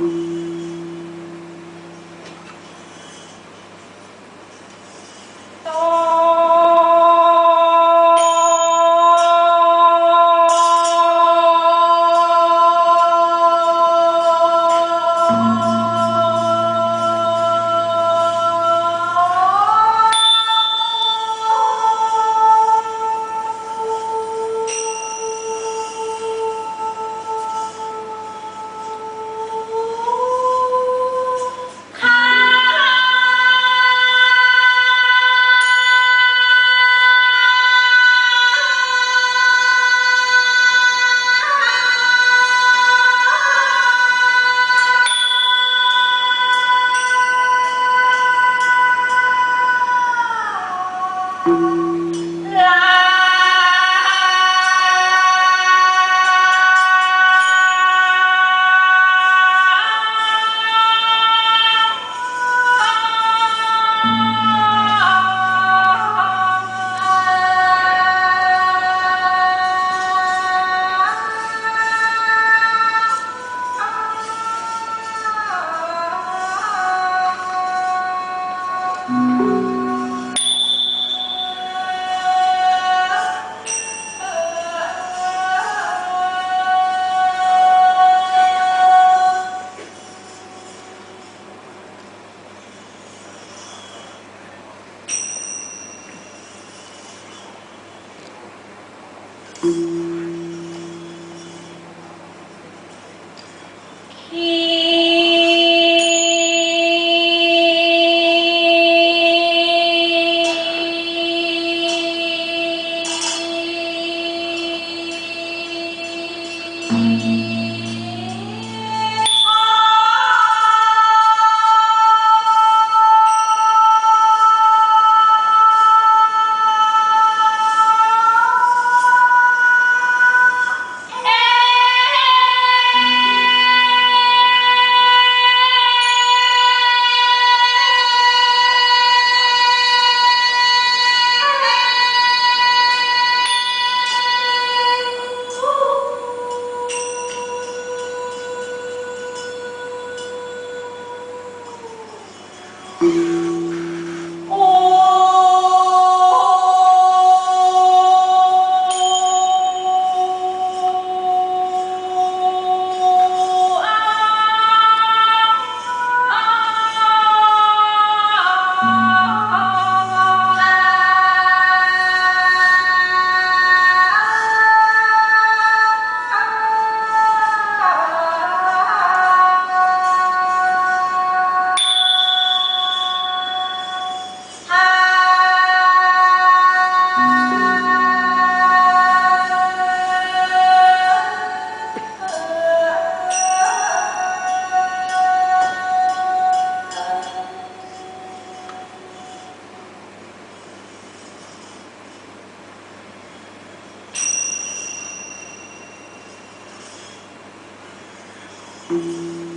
Mm-hmm. Música